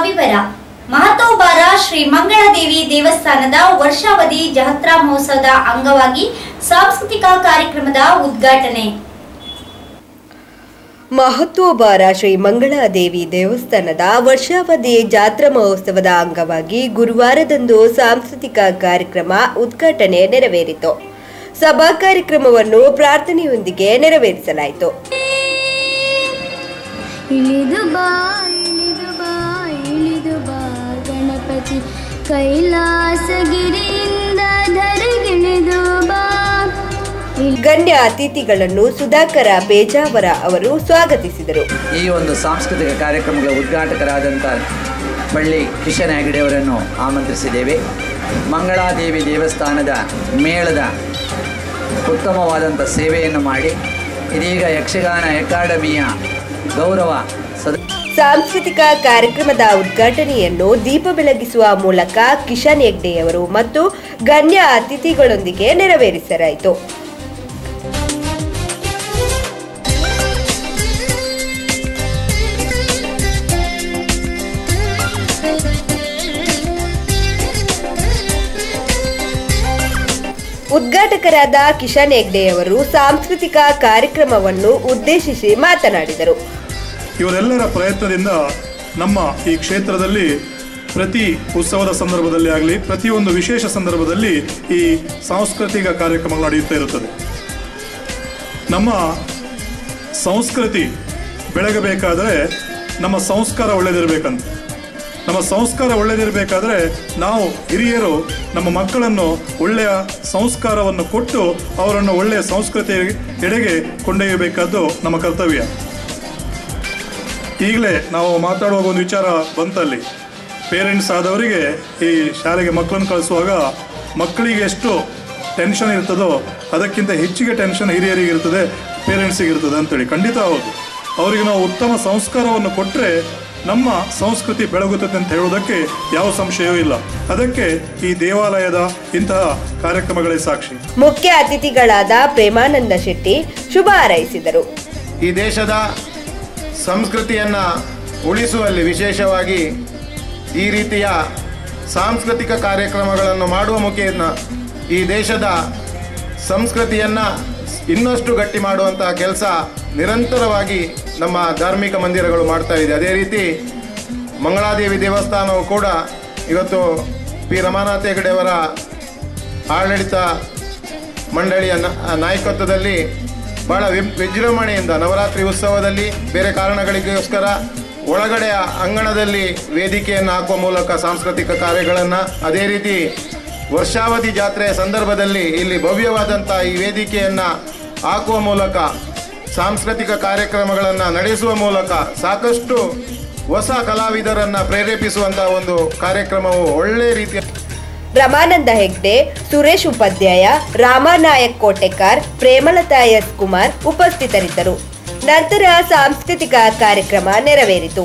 ವಿವರ. ಮಹತೋಬಾರ ಶ್ರೀ ಮಂಗಳದೇವಿ ದೇವಸ್ಥಾನದ ವರ್ಷಾವಧಿ ಜಾತ್ರಾ ಮಹೋತ್ಸವದ ಅಂಗವಾಗಿ ಸಾಂಸ್ಕೃತಿಕ ಕಾರ್ಯಕ್ರಮದ ಉದ್ಘಾಟನೆ. ಮಹತ್ವಬಾರ ಶ್ರೀ ಮಂಗಳಾದೇವಿ ದೇವಸ್ಥಾನದ ವರ್ಷಾವಧಿ ಜಾತ್ರಾ ಮಹೋತ್ಸವದ ಅಂಗವಾಗಿ ಗುರುವಾರದಂದು ಸಾಂಸ್ಕೃತಿಕ ಕಾರ್ಯಕ್ರಮ ಉದ್ಘಾಟನೆ ನೆರವೇರಿತು. ಸಭಾ ಕಾರ್ಯಕ್ರಮವನ್ನು ಪ್ರಾರ್ಥನೆಯೊಂದಿಗೆ ನೆರವೇರಿಸಲಾಯಿತು. ಕೈಲಾಸಗಿರಿಯಿಂದ ಧರೆಗಿಳಿದು ಬಾ. ಗಣ್ಯ ಅತಿಥಿಗಳನ್ನು ಸುಧಾಕರ ಬೇಜಾವರ ಅವರು ಸ್ವಾಗತಿಸಿದರು. ಈ ಒಂದು ಸಾಂಸ್ಕೃತಿಕ ಕಾರ್ಯಕ್ರಮಗಳ ಉದ್ಘಾಟಕರಾದಂಥ ಬಳ್ಳಿ ಕಿಶನ್ ಹೆಗಡೆ ಅವರನ್ನು ಆಮಂತ್ರಿಸಿದ್ದೇವೆ. ಮಂಗಳಾದೇವಿ ದೇವಸ್ಥಾನದ ಮೇಳದ ಉತ್ತಮವಾದಂಥ ಸೇವೆಯನ್ನು ಮಾಡಿ ಇದೀಗ ಯಕ್ಷಗಾನ ಅಕಾಡೆಮಿಯ ಗೌರವ ಸದ ಸಾಂಸ್ಕೃತಿಕ ಕಾರ್ಯಕ್ರಮದ ಉದ್ಘಾಟನೆಯನ್ನು ದೀಪ ಬೆಳಗಿಸುವ ಮೂಲಕ ಕಿಶನ್ ಹೆಗ್ಡೆಯವರು ಮತ್ತು ಗಣ್ಯ ಅತಿಥಿಗಳೊಂದಿಗೆ ನೆರವೇರಿಸಲಾಯಿತು. ಉದ್ಘಾಟಕರಾದ ಕಿಶನ್ ಹೆಗ್ಡೆಯವರು ಸಾಂಸ್ಕೃತಿಕ ಕಾರ್ಯಕ್ರಮವನ್ನು ಉದ್ದೇಶಿಸಿ ಮಾತನಾಡಿದರು. ಇವರೆಲ್ಲರ ಪ್ರಯತ್ನದಿಂದ ನಮ್ಮ ಈ ಕ್ಷೇತ್ರದಲ್ಲಿ ಪ್ರತಿ ಉತ್ಸವದ ಸಂದರ್ಭದಲ್ಲಿ ಆಗಲಿ, ಪ್ರತಿಯೊಂದು ವಿಶೇಷ ಸಂದರ್ಭದಲ್ಲಿ ಈ ಸಾಂಸ್ಕೃತಿಕ ಕಾರ್ಯಕ್ರಮಗಳು ನಡೆಯುತ್ತಾ ಇರುತ್ತದೆ. ನಮ್ಮ ಸಂಸ್ಕೃತಿ ಬೆಳಗಬೇಕಾದರೆ ನಮ್ಮ ಸಂಸ್ಕಾರ ಒಳ್ಳೆಯದಿರಬೇಕಂತ ನಮ್ಮ ಸಂಸ್ಕಾರ ಒಳ್ಳೆಯದಿರಬೇಕಾದ್ರೆ ನಾವು ಹಿರಿಯರು ನಮ್ಮ ಮಕ್ಕಳನ್ನು ಒಳ್ಳೆಯ ಸಂಸ್ಕಾರವನ್ನು ಕೊಟ್ಟು ಅವರನ್ನು ಒಳ್ಳೆಯ ಸಂಸ್ಕೃತಿ ಎಡೆಗೆ ಕೊಂಡೊಯ್ಯಬೇಕಾದ್ದು ನಮ್ಮ ಕರ್ತವ್ಯ. ಈಗಲೇ ನಾವು ಮಾತಾಡುವಾಗ ಒಂದು ವಿಚಾರ ಬಂತಲ್ಲಿ. ಪೇರೆಂಟ್ಸ್ ಆದವರಿಗೆ ಈ ಶಾಲೆಗೆ ಮಕ್ಕಳನ್ನು ಕಳಿಸುವಾಗ ಮಕ್ಕಳಿಗೆ ಎಷ್ಟು ಟೆನ್ಷನ್ ಇರ್ತದೋ ಅದಕ್ಕಿಂತ ಹೆಚ್ಚಿಗೆ ಟೆನ್ಷನ್ ಹಿರಿಯರಿಗೆ ಇರ್ತದೆ ಪೇರೆಂಟ್ಸಿಗೆ ಇರ್ತದೆ ಅಂತೇಳಿ. ಖಂಡಿತ ಹೌದು. ಅವರಿಗೆ ನಾವು ಉತ್ತಮ ಸಂಸ್ಕಾರವನ್ನು ಕೊಟ್ಟರೆ ನಮ್ಮ ಸಂಸ್ಕೃತಿ ಬೆಳಗುತ್ತದೆ ಅಂತ ಹೇಳೋದಕ್ಕೆ ಯಾವ ಸಂಶಯವೂ ಇಲ್ಲ. ಅದಕ್ಕೆ ಈ ದೇವಾಲಯದ ಇಂತಹ ಕಾರ್ಯಕ್ರಮಗಳೇ ಸಾಕ್ಷಿ. ಮುಖ್ಯ ಅತಿಥಿಗಳಾದ ಪ್ರೇಮಾನಂದ ಶೆಟ್ಟಿ ಶುಭ ಹಾರೈಸಿದರು. ಈ ದೇಶದ ಸಂಸ್ಕೃತಿಯನ್ನು ಉಳಿಸುವಲ್ಲಿ ವಿಶೇಷವಾಗಿ ಈ ರೀತಿಯ ಸಾಂಸ್ಕೃತಿಕ ಕಾರ್ಯಕ್ರಮಗಳನ್ನು ಮಾಡುವ ಮುಖೇನ ಈ ದೇಶದ ಸಂಸ್ಕೃತಿಯನ್ನು ಇನ್ನಷ್ಟು ಗಟ್ಟಿ ಮಾಡುವಂತಹ ಕೆಲಸ ನಿರಂತರವಾಗಿ ನಮ್ಮ ಧಾರ್ಮಿಕ ಮಂದಿರಗಳು ಮಾಡ್ತಾ ಇದೆ. ಅದೇ ರೀತಿ ಮಂಗಳಾದೇವಿ ದೇವಸ್ಥಾನವು ಕೂಡ ಇವತ್ತು ಪಿ. ರಮಾನಾಥ ಹೆಗಡೆಯವರ ಆಡಳಿತ ಮಂಡಳಿಯ ನಾಯಕತ್ವದಲ್ಲಿ ಬಹಳ ವಿಜೃಂಭಣೆಯಿಂದ ನವರಾತ್ರಿ ಉತ್ಸವದಲ್ಲಿ ಬೇರೆ ಕಾರಣಗಳಿಗೋಸ್ಕರ ಒಳಗಡೆಯ ಅಂಗಣದಲ್ಲಿ ವೇದಿಕೆಯನ್ನು ಹಾಕುವ ಮೂಲಕ ಸಾಂಸ್ಕೃತಿಕ ಕಾರ್ಯಗಳನ್ನು ಅದೇ ರೀತಿ ವರ್ಷಾವಧಿ ಜಾತ್ರೆಯ ಸಂದರ್ಭದಲ್ಲಿ ಇಲ್ಲಿ ಭವ್ಯವಾದಂಥ ಈ ವೇದಿಕೆಯನ್ನು ಹಾಕುವ ಮೂಲಕ ಸಾಂಸ್ಕೃತಿಕ ಕಾರ್ಯಕ್ರಮಗಳನ್ನು ನಡೆಸುವ ಮೂಲಕ ಸಾಕಷ್ಟು ಹೊಸ ಕಲಾವಿದರನ್ನು ಪ್ರೇರೇಪಿಸುವಂಥ ಒಂದು ಕಾರ್ಯಕ್ರಮವು ಒಳ್ಳೆಯ ರೀತಿಯ ರಮಾನಂದ ಹೆಗ್ಡೆ ಸುರೇಶ್ ಉಪಾಧ್ಯಾಯ ರಾಮಾನಾಯಕ್ ಕೋಟೆಕಾರ್ ಪ್ರೇಮಲತಾ ಎಸ್ ಕುಮಾರ್ ಉಪಸ್ಥಿತರಿದ್ದರು. ನಂತರ ಸಾಂಸ್ಕೃತಿಕ ಕಾರ್ಯಕ್ರಮ ನೆರವೇರಿತು.